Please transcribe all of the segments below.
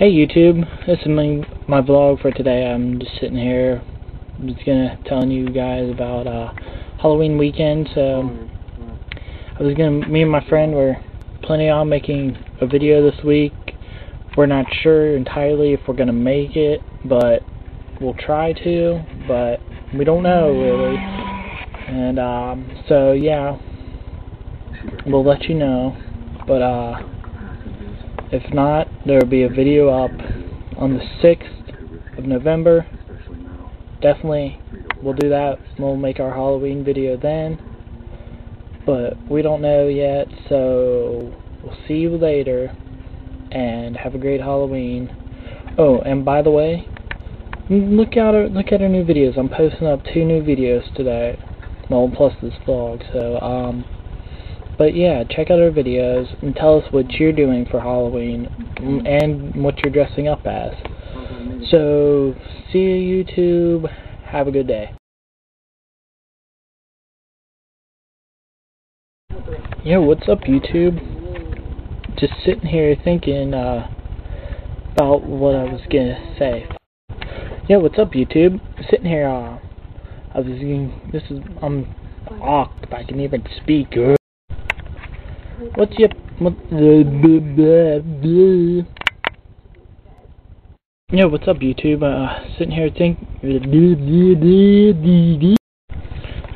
Hey YouTube, this is my, my vlog for today. I'm just sitting here, I'm just gonna telling you guys about uh, Halloween weekend. So I was gonna, me and my friend were planning on making a video this week. We're not sure entirely if we're gonna make it, but we'll try to. But we don't know really. And um, so yeah, we'll let you know. But uh. If not, there will be a video up on the 6th of November. Definitely, we'll do that. We'll make our Halloween video then. But we don't know yet, so we'll see you later. And have a great Halloween. Oh, and by the way, look out! Look at our new videos. I'm posting up two new videos today. Well, plus this vlog. So um. But yeah, check out our videos and tell us what you're doing for Halloween and what you're dressing up as. So, see you YouTube. Have a good day. Yeah, what's up YouTube? Just sitting here thinking uh, about what I was gonna say. Yeah, what's up YouTube? Sitting here, uh, I was this is, I'm awked, I can even speak. What's your what, Yeah, what's up YouTube? Uh sitting here think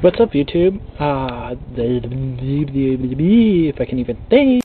What's up YouTube? Uh if I can even think